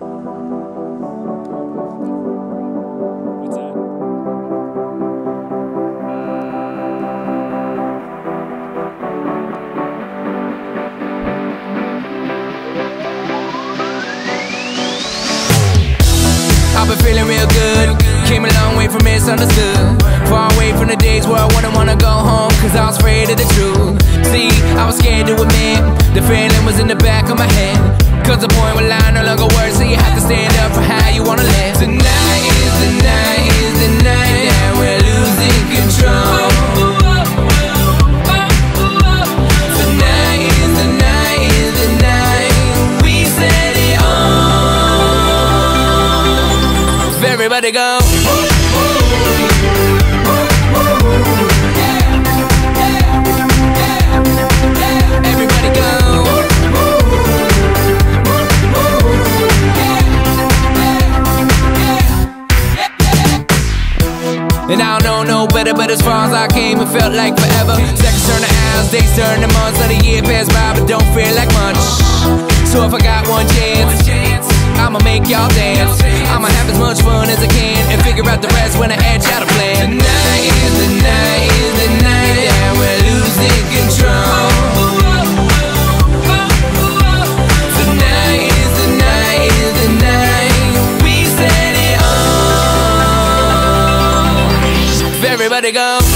I've been feeling real good. Came a long way from misunderstood. Far away from the days where I wouldn't wanna go home, cause I was afraid of the truth. See, I was scared to admit the feeling was in the back of my head. Cause the point where lie no longer works, so you have to stand up for how you wanna live. Tonight is the night, is the night that we're losing control. Tonight is And I don't know no better, but as far as I came, it felt like forever. Seconds turn to hours, days turn to months, let a year pass by, but don't feel like much. So if I got one chance, I'ma make y'all dance. I'ma have as much fun as I can and figure out the rest when I edge out a Everybody go.